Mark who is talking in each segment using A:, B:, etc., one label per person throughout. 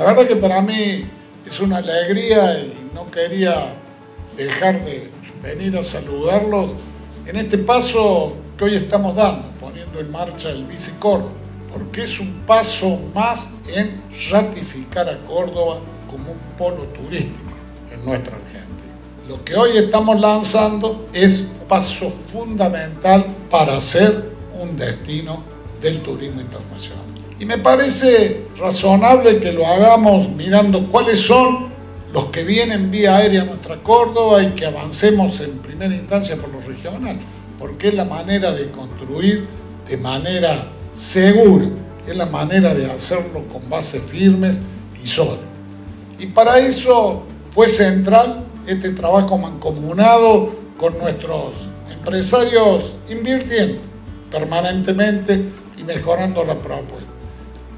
A: La verdad que para mí es una alegría y no quería dejar de venir a saludarlos en este paso que hoy estamos dando, poniendo en marcha el Bicicórdoba, porque es un paso más en ratificar a Córdoba como un polo turístico en nuestra Argentina. Lo que hoy estamos lanzando es un paso fundamental para ser un destino del turismo internacional. Y me parece razonable que lo hagamos mirando cuáles son los que vienen vía aérea a nuestra Córdoba y que avancemos en primera instancia por lo regional, porque es la manera de construir de manera segura, es la manera de hacerlo con bases firmes y sólidas. Y para eso fue central este trabajo mancomunado con nuestros empresarios invirtiendo permanentemente y mejorando la propuesta.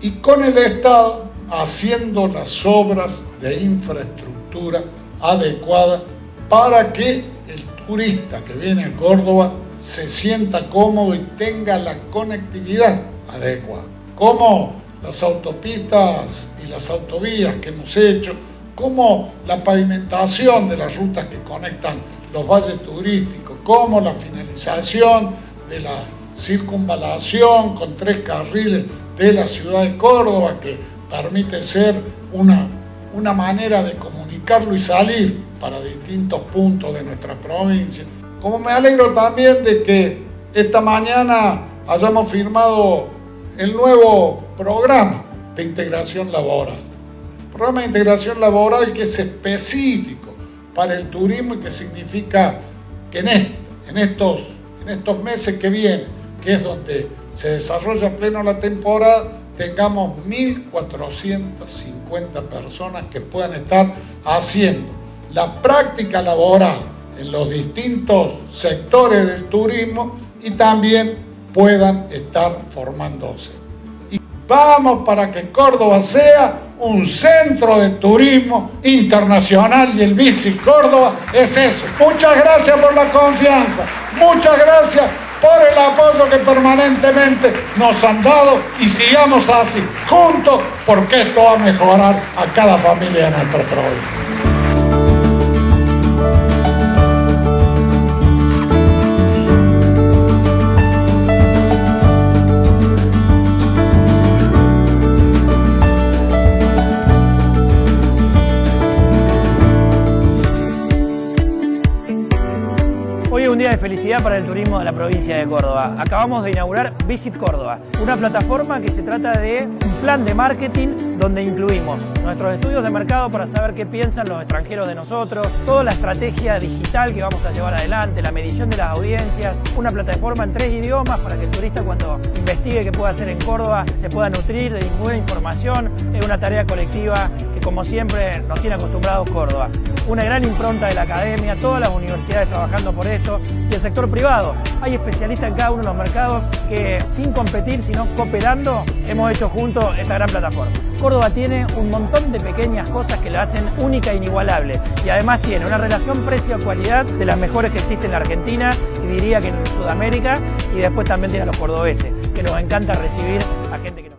A: Y con el Estado haciendo las obras de infraestructura adecuada para que el turista que viene a Córdoba se sienta cómodo y tenga la conectividad adecuada. Como las autopistas y las autovías que hemos hecho, como la pavimentación de las rutas que conectan los valles turísticos, como la finalización de la circunvalación con tres carriles de la ciudad de Córdoba, que permite ser una, una manera de comunicarlo y salir para distintos puntos de nuestra provincia. Como me alegro también de que esta mañana hayamos firmado el nuevo programa de integración laboral. Programa de integración laboral que es específico para el turismo y que significa que en, estos, en estos meses que vienen, que es donde se desarrolla pleno la temporada, tengamos 1.450 personas que puedan estar haciendo la práctica laboral en los distintos sectores del turismo y también puedan estar formándose. Y vamos para que Córdoba sea un centro de turismo internacional y el Bici Córdoba es eso. Muchas gracias por la confianza, muchas gracias por el apoyo que permanentemente nos han dado y sigamos así, juntos, porque esto va a mejorar a cada familia de nuestra provincia.
B: De felicidad para el turismo de la provincia de Córdoba. Acabamos de inaugurar Visit Córdoba, una plataforma que se trata de un plan de marketing donde incluimos nuestros estudios de mercado para saber qué piensan los extranjeros de nosotros, toda la estrategia digital que vamos a llevar adelante, la medición de las audiencias, una plataforma en tres idiomas para que el turista cuando investigue qué puede hacer en Córdoba se pueda nutrir de ninguna información. Es una tarea colectiva como siempre nos tiene acostumbrados Córdoba. Una gran impronta de la academia, todas las universidades trabajando por esto y el sector privado. Hay especialistas en cada uno de los mercados que sin competir, sino cooperando, hemos hecho juntos esta gran plataforma. Córdoba tiene un montón de pequeñas cosas que la hacen única e inigualable y además tiene una relación precio-calidad de las mejores que existen en la Argentina y diría que en Sudamérica y después también tiene a los cordobeses, que nos encanta recibir a gente